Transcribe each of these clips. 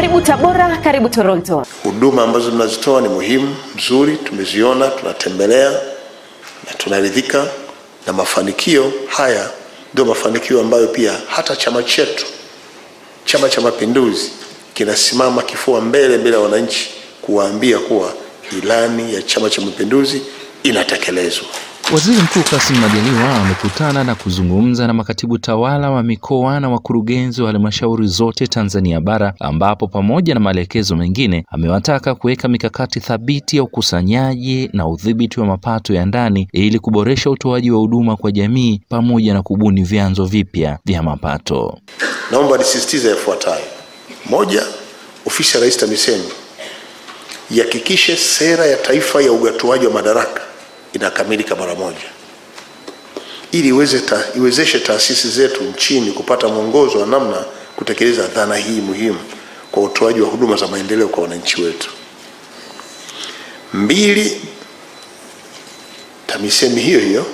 Karibu Tabora, karibu Toronto. Huduma ambazo mnazitoa ni muhimu, nzuri, tumeziona, tunatembelea na tunaridhika, na mafanikio haya ndio mafanikio ambayo pia hata chama chetu, Chama cha Mapinduzi, kinasimama kifua mbele mbele ya wananchi kuwaambia kuwa ilani ya Chama cha Mapinduzi inatekelezwa. Waziri Mkuu Kassim Majaliwa amekutana na kuzungumza na makatibu tawala wa mikoa na wakurugenzi wa halmashauri zote Tanzania bara ambapo pamoja na maelekezo mengine amewataka kuweka mikakati thabiti ya ukusanyaji na udhibiti wa mapato ya ndani ili kuboresha utoaji wa huduma kwa jamii pamoja na kubuni vyanzo vipya vya mapato. Naomba nisisitize yafuatayo: moja, ofisi ya Rais TAMISEMI ihakikishe sera ya taifa ya ugatuaji wa madaraka inakamilika mara moja ili ta, iwezeshe taasisi zetu nchini kupata mwongozo wa namna kutekeleza dhana hii muhimu kwa utoaji wa huduma za maendeleo kwa wananchi wetu. Mbili, TAMISEMI hiyo hiyo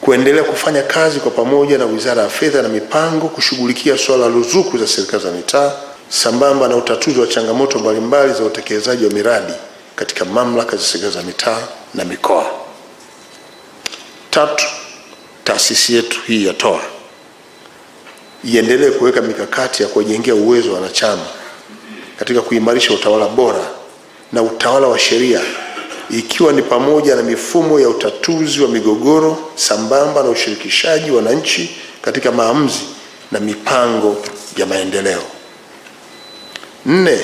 kuendelea kufanya kazi kwa pamoja na Wizara ya Fedha na Mipango kushughulikia swala la ruzuku za serikali za mitaa sambamba na utatuzi wa changamoto mbalimbali za utekelezaji wa miradi katika mamlaka zisizo za mitaa na mikoa. Tatu, taasisi yetu hii ya TOA iendelee kuweka mikakati ya kuwajengea uwezo wa wanachama katika kuimarisha utawala bora na utawala wa sheria ikiwa ni pamoja na mifumo ya utatuzi wa migogoro sambamba na ushirikishaji wa wananchi katika maamuzi na mipango ya maendeleo. Nne,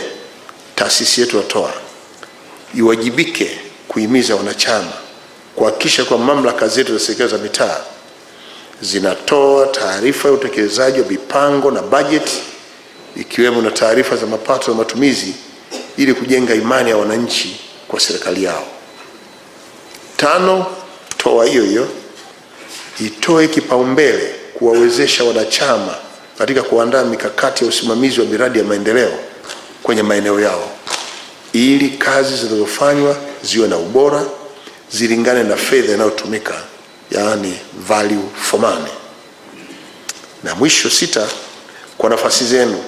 taasisi yetu ya TOA iwajibike kuhimiza wanachama kuhakikisha kwa mamlaka zetu za serikali za mitaa zinatoa taarifa ya utekelezaji wa mipango na bajeti ikiwemo na taarifa za mapato na matumizi ili kujenga imani ya wananchi kwa serikali yao. Tano, TOA hiyo hiyo itoe kipaumbele kuwawezesha wanachama katika kuandaa mikakati ya usimamizi wa miradi ya maendeleo kwenye maeneo yao ili kazi zinazofanywa ziwe na ubora, zilingane na fedha inayotumika, yaani value for money. Na mwisho sita, kwa nafasi zenu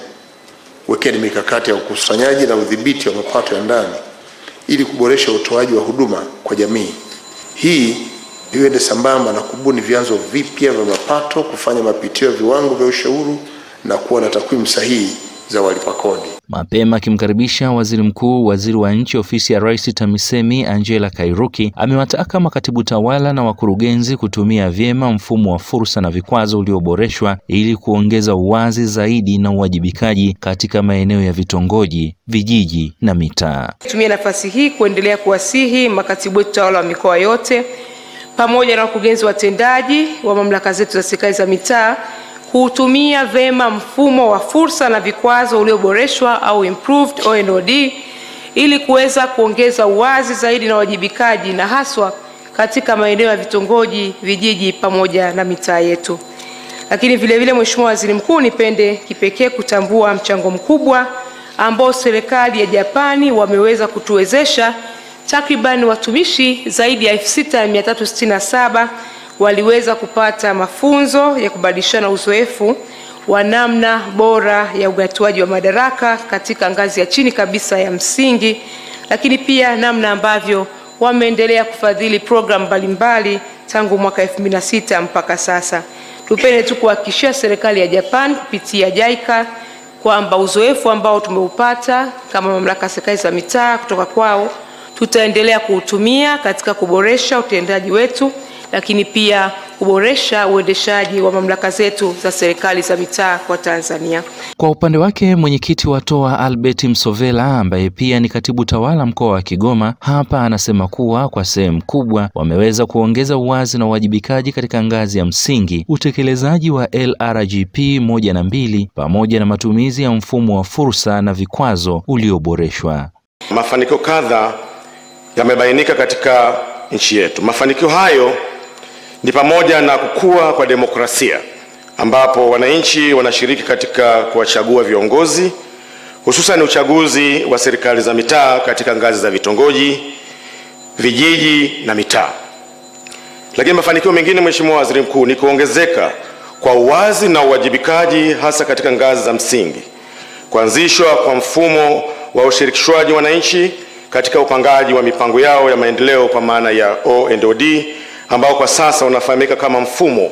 wekeni mikakati ya ukusanyaji na udhibiti wa mapato ya ndani ili kuboresha utoaji wa huduma kwa jamii. Hii iende sambamba na kubuni vyanzo vipya vya mapato, kufanya mapitio ya viwango vya ushauri na kuwa na takwimu sahihi za walipa kodi. Mapema akimkaribisha waziri mkuu, waziri wa nchi ofisi ya Rais TAMISEMI Angela Kairuki amewataka makatibu tawala na wakurugenzi kutumia vyema mfumo wa fursa na vikwazo ulioboreshwa ili kuongeza uwazi zaidi na uwajibikaji katika maeneo ya vitongoji, vijiji na mitaa. Tumia nafasi hii kuendelea kuwasihi makatibu wetu tawala wa mikoa yote pamoja na wakurugenzi watendaji wa mamlaka zetu za serikali za mitaa kuutumia vema mfumo wa fursa na vikwazo ulioboreshwa au improved OND ili kuweza kuongeza uwazi zaidi na uwajibikaji na haswa katika maeneo ya vitongoji, vijiji pamoja na mitaa yetu. Lakini vile vile, Mheshimiwa Waziri Mkuu, nipende kipekee kutambua mchango mkubwa ambao serikali ya Japani wameweza kutuwezesha. Takriban watumishi zaidi ya 6367 waliweza kupata mafunzo ya kubadilishana uzoefu wa namna bora ya ugatuaji wa madaraka katika ngazi ya chini kabisa ya msingi, lakini pia namna ambavyo wameendelea kufadhili programu mbalimbali tangu mwaka 2006 mpaka sasa. Tupende tu kuhakikishia serikali ya Japan kupitia JICA kwamba uzoefu ambao tumeupata kama mamlaka serikali za mitaa kutoka kwao tutaendelea kuutumia katika kuboresha utendaji wetu lakini pia kuboresha uendeshaji wa mamlaka zetu za serikali za mitaa kwa Tanzania. Kwa upande wake mwenyekiti wa TOA Albert Msovela ambaye pia ni katibu tawala mkoa wa Kigoma, hapa anasema kuwa kwa sehemu kubwa wameweza kuongeza uwazi na uwajibikaji katika ngazi ya msingi, utekelezaji wa LRGP moja na mbili, pamoja na matumizi ya mfumo wa fursa na vikwazo ulioboreshwa. Mafanikio kadha yamebainika katika nchi yetu. Mafanikio hayo ni pamoja na kukua kwa demokrasia ambapo wananchi wanashiriki katika kuwachagua viongozi hususan uchaguzi wa serikali za mitaa katika ngazi za vitongoji, vijiji na mitaa. Lakini mafanikio mengine, Mheshimiwa Waziri Mkuu, ni kuongezeka kwa uwazi na uwajibikaji hasa katika ngazi za msingi kuanzishwa kwa mfumo wa ushirikishwaji wananchi katika upangaji wa mipango yao ya maendeleo kwa maana ya O&OD ambao kwa sasa unafahamika kama mfumo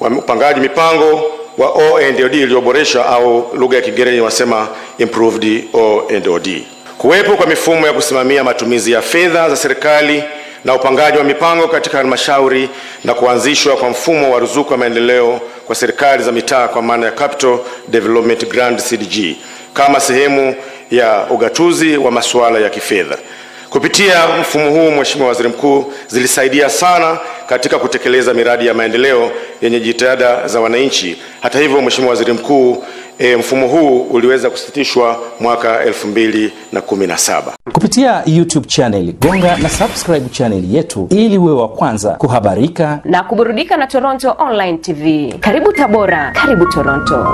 wa upangaji mipango wa O&OD iliyoboreshwa au lugha ya Kiingereza wasema improved O&OD. Kuwepo kwa mifumo ya kusimamia matumizi ya fedha za serikali na upangaji wa mipango katika halmashauri na kuanzishwa kwa mfumo wa ruzuku ya maendeleo kwa serikali za mitaa kwa maana ya Capital Development Grant CDG kama sehemu ya ugatuzi wa masuala ya kifedha. Kupitia mfumo huu, Mheshimiwa Waziri Mkuu, zilisaidia sana katika kutekeleza miradi ya maendeleo yenye jitihada za wananchi. Hata hivyo, Mheshimiwa Waziri Mkuu, e, mfumo huu uliweza kusitishwa mwaka 2017. Kupitia YouTube channel gonga na subscribe channel yetu ili uwe wa kwanza kuhabarika na kuburudika na Toronto Online TV. Karibu Tabora, karibu Toronto.